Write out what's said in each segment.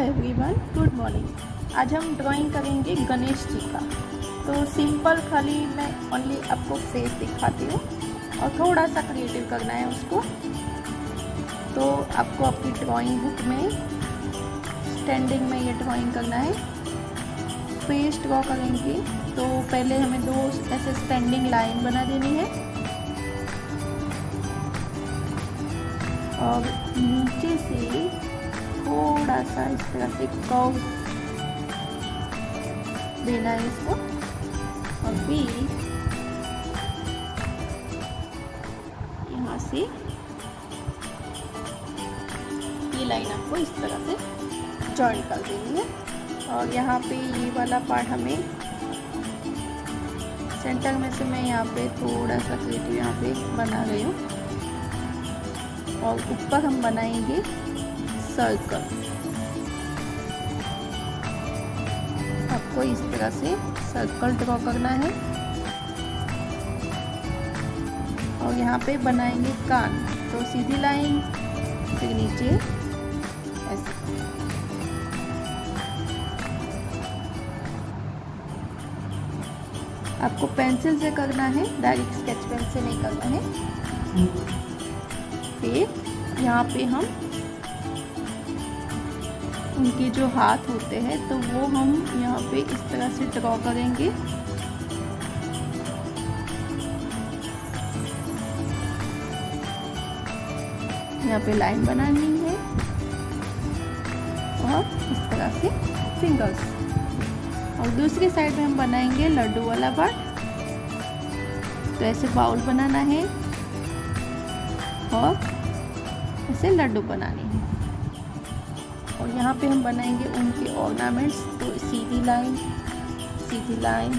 Everyone, good morning. आज हम drawing करेंगे गणेश जी का। तो सिंपल खाली मैं ओनली आपको फेस दिखाती हूँ और थोड़ा सा क्रिएटिव करना है उसको। तो आपको अपनी ड्राइंग बुक में स्टैंडिंग में ये ड्राइंग करना है। फेस ड्रॉ करेंगे। तो पहले हमें दो ऐसे स्टैंडिंग लाइन बना देनी है। और नीचे से थोड़ा सा इस तरह से कव देना है इसको। और फिर यहाँ से ये लाइन आपको इस तरह से जॉइन कर देनी है। और यहाँ पे ये वाला पार्ट हमें सेंटर में से मैं यहाँ पे थोड़ा सा क्रिएटिव यहाँ पे बना रही हूँ। और ऊपर हम बनाएँगे सर्कल आपको इस तरह से सर्कल ड्रॉ करना है। और यहाँ पे बनाएँगे कान। तो सीधी लाइन फिर नीचे ऐसे। आपको पेंसिल से करना है डायरेक्ट स्केच पेन से नहीं करना है। फिर यहाँ पे हम उनके जो हाथ होते हैं तो वो हम यहाँ पे इस तरह से ड्रॉ करेंगे। यहाँ पे लाइन बनानी है। और इस तरह से फिंगर्स और दूसरी साइड में हम बनाएँगे लड्डू वाला पार्ट तो ऐसे बाउल बनाना है। और ऐसे लड्डू बनाने हैं। यहाँ पे हम बनाएँगे उनके ऑर्नामेंट्स तो सीधी लाइन सीधी लाइन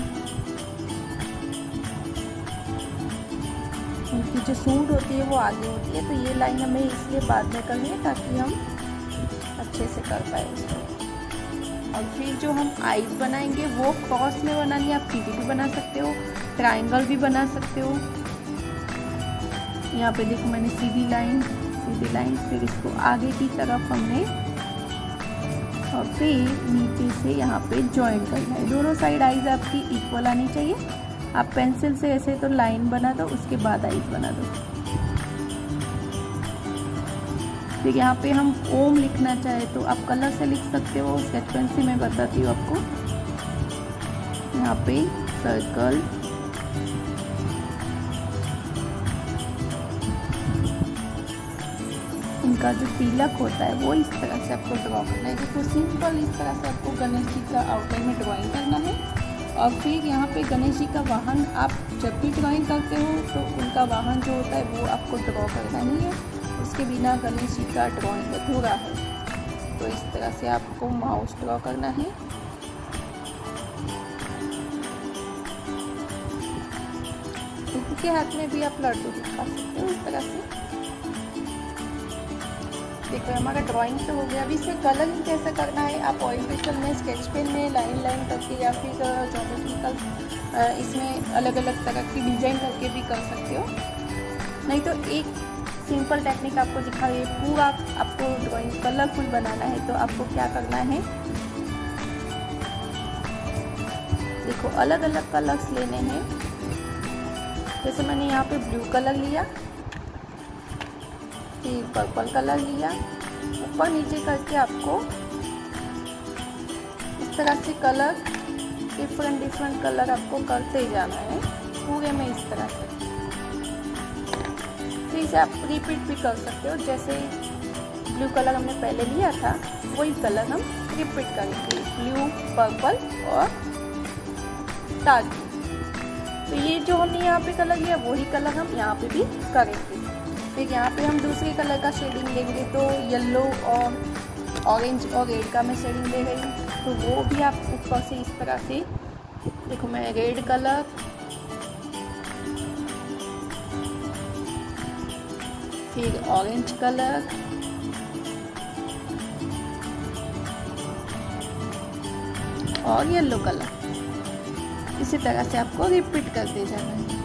उनकी जो सूट होती है वो आगे होती है तो ये लाइन हमें इसलिए बाद में करनी है ताकि हम अच्छे से कर पाए इसको और फिर जो हम आईज बनाएँगे, वो क्रॉस में बनानी है, आप सीधी भी बना सकते हो ट्राइंगल भी बना सकते हो। यहाँ पे देखो मैंने सीधी लाइन सीधी लाइन फिर इसको आगे की तरफ़ हमने और फिर नीचे से यहाँ पे ज्वाइन करना है। दोनों साइड आइज़ आपकी इक्वल आनी चाहिए। आप पेंसिल से ऐसे तो लाइन बना दो, उसके बाद आइज़ बना दो। फिर यहाँ पे हम ओम लिखना चाहे तो आप कलर से लिख सकते हो स्केच से मैं बताती हूँ आपको। यहाँ पे सर्कल उनका जो तिलक होता है, वो इस तरह से आपको ड्रॉ करना है देखो सिंपल इस तरह से आपको गणेश जी का आउटलाइन में ड्राइंग करना है। और फिर यहाँ पे गणेश जी का वाहन आप जब भी ड्राइंग करते हो तो उनका वाहन जो होता है, वो आपको ड्रॉ करना ही है। उसके बिना गणेश जी का ड्राइंग अधूरा है। तो इस तरह से आपको माउस ड्रॉ करना है। के हाथ में भी आप लड्डू दिखा सकते हो इस तरह से। देखो, हमारा ड्राइंग तो हो गया। अभी इसे कलरिंग कैसे करना है? आप ऑयल पेस्टल में स्केच पेन में लाइन लाइन करके या फिर जोमेट्रिकल इसमें अलग अलग तरह की डिज़ाइन करके भी कर सकते हो। नहीं तो एक सिंपल टेक्निक आपको दिखा रही है पूरा आपको ड्राइंग कलरफुल बनाना है तो आपको क्या करना है? देखो अलग अलग कलर्स लेने हैं। जैसे मैंने यहाँ पे ब्लू कलर लिया। फिर पर्पल कलर लिया। ऊपर नीचे करके आपको इस तरह से कलर डिफरेंट डिफरेंट कलर आपको करते जाना है, पूरे में इस तरह से। फिर इसे आप रिपीट भी कर सकते हो, जैसे ब्लू कलर हमने पहले लिया था, वही कलर हम रिपीट करेंगे ब्लू पर्पल और डार्क तो ये जो हमने यहाँ पे कलर लिया, वही कलर हम यहाँ पे भी करेंगे। फिर यहाँ पे हम दूसरे कलर का शेडिंग लेंगे तो येलो और ऑरेंज और रेड का मैं शेडिंग ले रही हूँ। तो वो भी आप ऊपर से इस तरह से, देखो मैं रेड कलर फिर ऑरेंज कलर और येलो कलर इसी तरह से आपको रिपीट करते जाना है।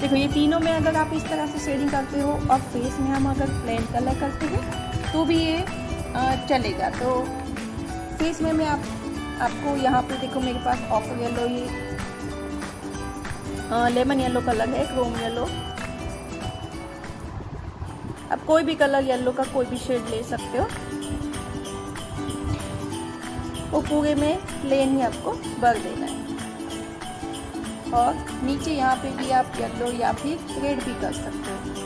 देखो ये तीनों में अगर आप इस तरह से शेडिंग करते हो और फेस में हम अगर प्लेन कलर करते हैं तो भी ये चलेगा। तो फेस में मैं आप, आपको यहाँ पे देखो मेरे पास ऑफ़र येलो ये लेमन येलो कलर है क्रोम येलो आप कोई भी कलर येलो का कोई भी शेड ले सकते हो। वो पूरे में प्लेन ही आपको भर देना है। और नीचे यहाँ पे भी आप येलो या फिर रेड भी कर सकते हो।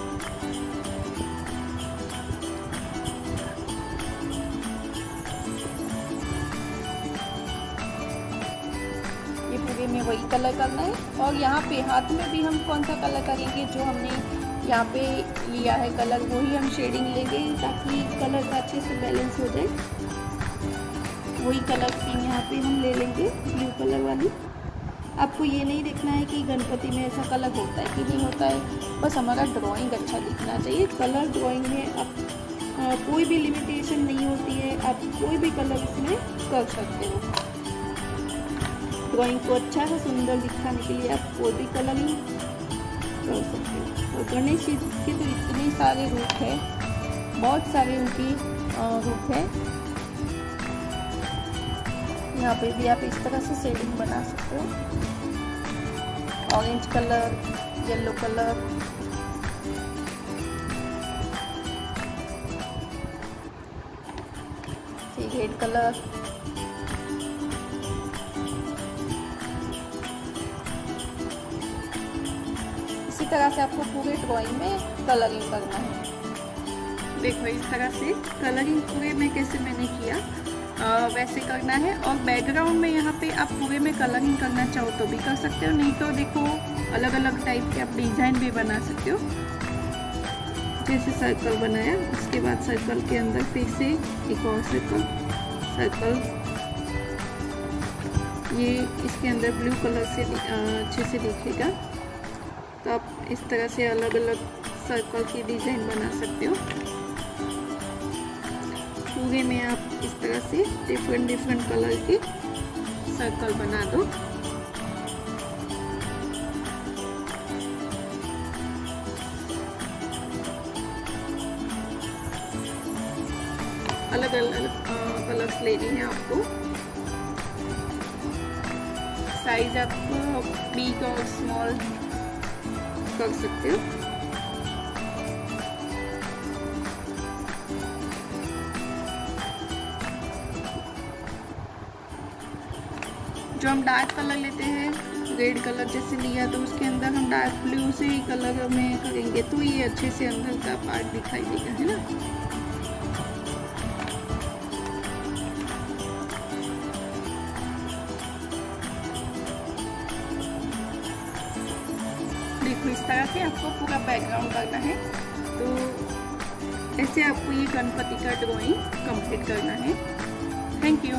ये पूरे में वही कलर करना है। और यहाँ पे हाथ में भी हम कौन सा कलर करेंगे जो हमने यहाँ पे लिया है कलर वही हम शेडिंग लेंगे ताकि कलर का अच्छे से बैलेंस हो जाए। वही कलर स्कीम यहाँ पे हम ले लेंगे ब्लू कलर वाली। आपको ये नहीं देखना है कि गणपति में ऐसा कलर होता है कि नहीं होता है। बस हमारा ड्राइंग अच्छा दिखना चाहिए। कलर ड्राइंग में आप आ, कोई भी लिमिटेशन नहीं होती है। आप कोई भी कलर इसमें कर सकते हो। ड्राइंग को अच्छा है सुंदर दिखाने के लिए आप कोई भी कलर ही कर सकते हो। गणेश जी के तो इतने सारे रूप है। बहुत सारे उनकी रूप है। यहाँ पे भी आप इस तरह से शेडिंग बना सकते हो। Orange colour yellow colour red colour इसी तरह से आपको पूरे ड्राइंग में कलरिंग करना है। देखो, इस तरह से कलरिंग पूरे में कैसे मैंने किया वैसे करना है और बैकग्राउंड में यहाँ पे आप पूरे में कलरिंग करना चाहो तो भी कर सकते हो, नहीं तो देखो अलग अलग टाइप के आप डिज़ाइन भी बना सकते हो। जैसे सर्कल बनाया, उसके बाद सर्कल के अंदर फिर से एक और सर्कल सर्कल ये इसके अंदर ब्लू कलर से अच्छे से दिखेगा। तो आप इस तरह से अलग अलग सर्कल की डिज़ाइन बना सकते हो। पूरे में आप इस तरह से डिफरेंट डिफरेंट कलर के सर्कल बना दो। अलग अलग कलर्स लेने हैं आपको। साइज़ आपको बिग और स्मॉल कर सकते हो। जो हम डार्क कलर लेते हैं, रेड कलर जैसे लिया तो उसके अंदर हम डार्क ब्लू से ही कलर में करेंगे। तो ये अच्छे से अंदर का पार्ट दिखाई देगा, है ना? देखो, इस तरह से आपको पूरा बैकग्राउंड करना है। तो ऐसे आपको ये गणपति का ड्राइंग कंप्लीट करना है। Thank you